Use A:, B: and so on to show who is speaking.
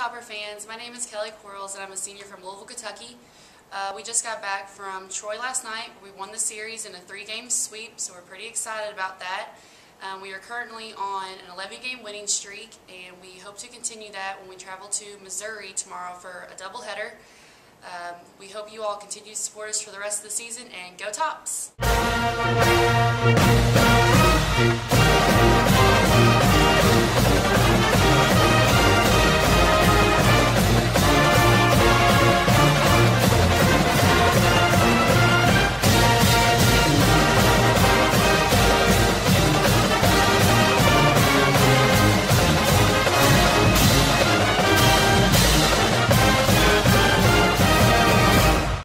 A: Topper fans. My name is Kellie Quarles, and I'm a senior from Louisville, Kentucky. Uh, we just got back from Troy last night. We won the series in a three-game sweep, so we're pretty excited about that. Um, we are currently on an 11-game winning streak, and we hope to continue that when we travel to Missouri tomorrow for a doubleheader. Um, we hope you all continue to support us for the rest of the season, and go Tops!